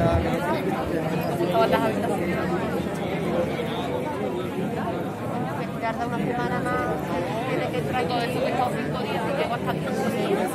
Todas las habitaciones. Tarda una semana más, tiene que entrar todo eso que he estado cinco días y llego hasta cinco días.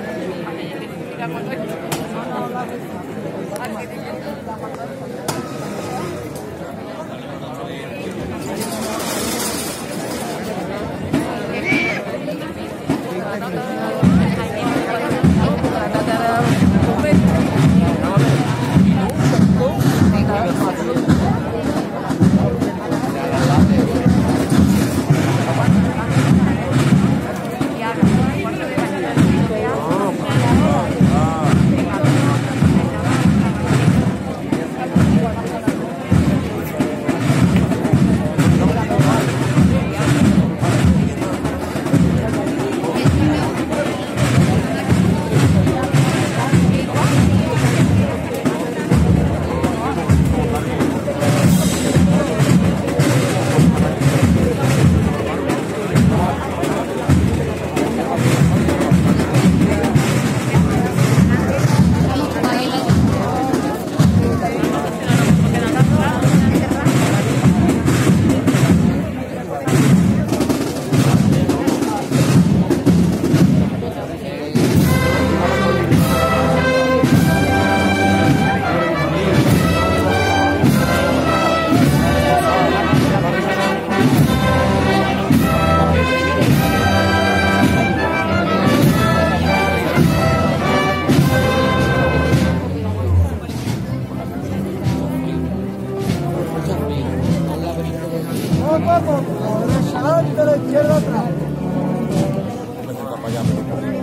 para allá.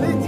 Thank